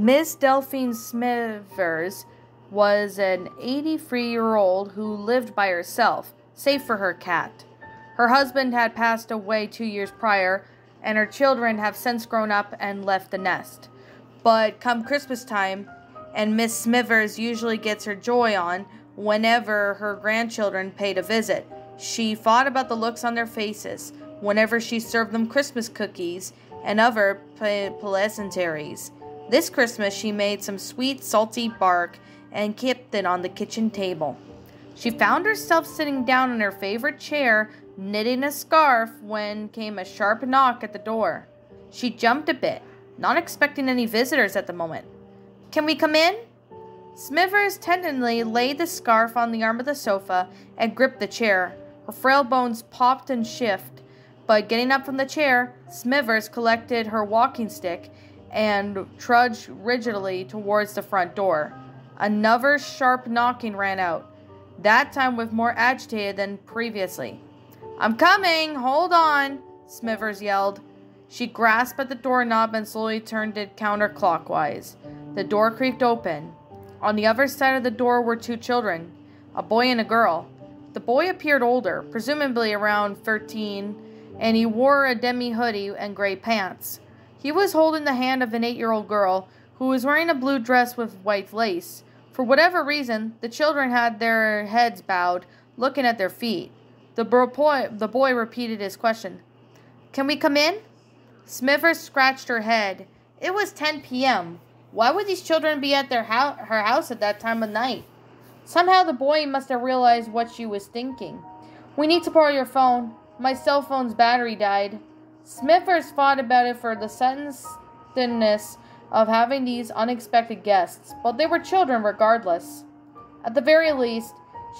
Miss Delphine Smithers was an 83 year old who lived by herself, save for her cat. Her husband had passed away two years prior, and her children have since grown up and left the nest. But come Christmas time, and Miss Smithers usually gets her joy on whenever her grandchildren paid a visit. She thought about the looks on their faces whenever she served them Christmas cookies and other pleasantries. This Christmas, she made some sweet, salty bark and kept it on the kitchen table. She found herself sitting down in her favorite chair, knitting a scarf, when came a sharp knock at the door. She jumped a bit, not expecting any visitors at the moment. Can we come in? Smithers tentatively laid the scarf on the arm of the sofa and gripped the chair. Her frail bones popped and shifted, but getting up from the chair, Smithers collected her walking stick and trudged rigidly towards the front door. Another sharp knocking ran out, that time with more agitated than previously. I'm coming! Hold on! Smithers yelled. She grasped at the doorknob and slowly turned it counterclockwise. The door creaked open. On the other side of the door were two children, a boy and a girl. The boy appeared older, presumably around 13, and he wore a demi hoodie and gray pants. He was holding the hand of an eight year old girl who was wearing a blue dress with white lace. For whatever reason, the children had their heads bowed, looking at their feet. The boy, the boy repeated his question Can we come in? Smithers scratched her head. It was 10 p.m. Why would these children be at their ho- her house at that time of night? Somehow the boy must have realized what she was thinking. We need to borrow your phone. My cell phone's battery died. Smithers thought about it for the suddenness of having these unexpected guests, but they were children regardless. At the very least,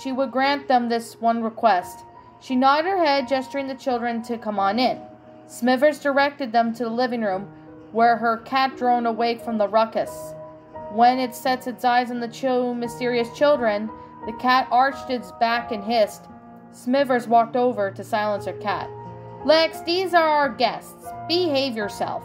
she would grant them this one request. She nodded her head, gesturing the children to come on in. Smithers directed them to the living room, where her cat droned awake from the ruckus. When it sets its eyes on the two mysterious children, the cat arched its back and hissed. Smithers walked over to silence her cat. Lex, these are our guests. Behave yourself.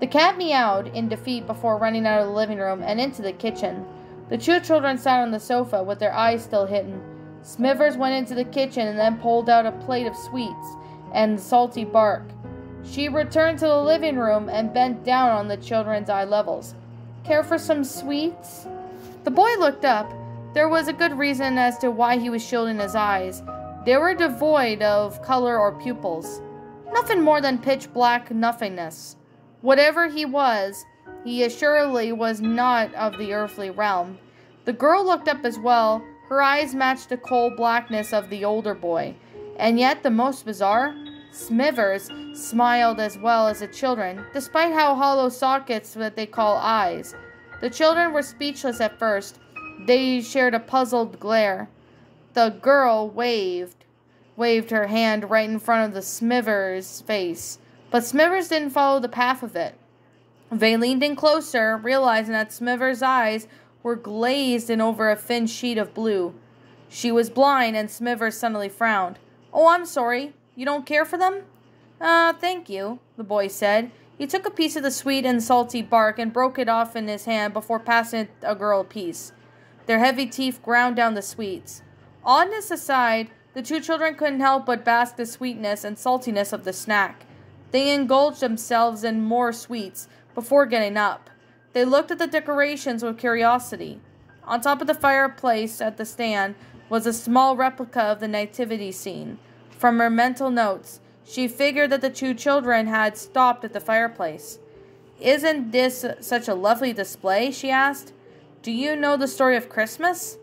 The cat meowed in defeat before running out of the living room and into the kitchen. The two children sat on the sofa with their eyes still hidden. Smithers went into the kitchen and then pulled out a plate of sweets and salty bark. She returned to the living room and bent down on the children's eye levels. Care for some sweets? The boy looked up. There was a good reason as to why he was shielding his eyes. They were devoid of color or pupils. Nothing more than pitch black nothingness. Whatever he was, he assuredly was not of the earthly realm. The girl looked up as well. Her eyes matched the coal blackness of the older boy. And yet, the most bizarre, Smithers smiled as well as the children, despite how hollow sockets that they call eyes. The children were speechless at first. They shared a puzzled glare. The girl waved, waved her hand right in front of the Smithers' face, but Smithers didn't follow the path of it. They leaned in closer, realizing that Smithers' eyes were glazed in over a thin sheet of blue. She was blind, and Smithers suddenly frowned. Oh, I'm sorry. You don't care for them? Ah, uh, thank you, the boy said. He took a piece of the sweet and salty bark and broke it off in his hand before passing a girl a piece. Their heavy teeth ground down the sweets. Oddness aside, the two children couldn't help but bask the sweetness and saltiness of the snack. They indulged themselves in more sweets before getting up. They looked at the decorations with curiosity. On top of the fireplace at the stand was a small replica of the nativity scene. From her mental notes, she figured that the two children had stopped at the fireplace. Isn't this such a lovely display? she asked. Do you know the story of Christmas?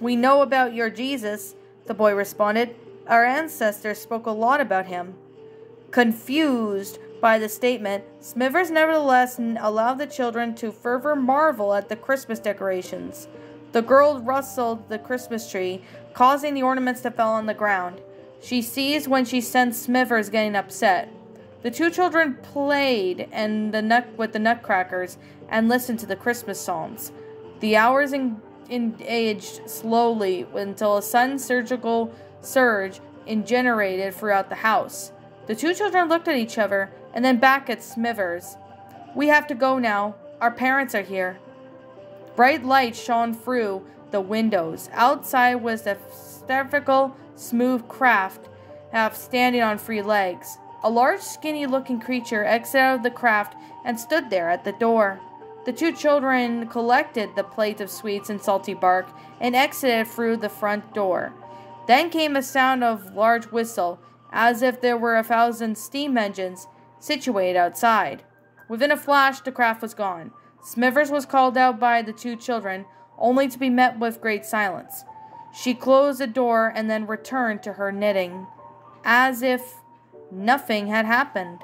We know about your Jesus, the boy responded. Our ancestors spoke a lot about him. Confused by the statement, Smithers nevertheless allowed the children to further marvel at the Christmas decorations. The girl rustled the Christmas tree, causing the ornaments to fall on the ground. She seized when she sensed Smithers getting upset. The two children played and the nut with the nutcrackers and listened to the Christmas songs. The hours aged slowly until a sudden surgical surge generated throughout the house. The two children looked at each other and then back at Smithers. We have to go now. Our parents are here. Bright light shone through the windows. Outside was the spherical, smooth craft half standing on three legs. A large, skinny looking creature exited out of the craft and stood there at the door. The two children collected the plate of sweets and salty bark and exited through the front door. Then came a sound of large whistle, as if there were a thousand steam engines situated outside. Within a flash, the craft was gone. Smithers was called out by the two children, only to be met with great silence. She closed the door and then returned to her knitting, as if nothing had happened.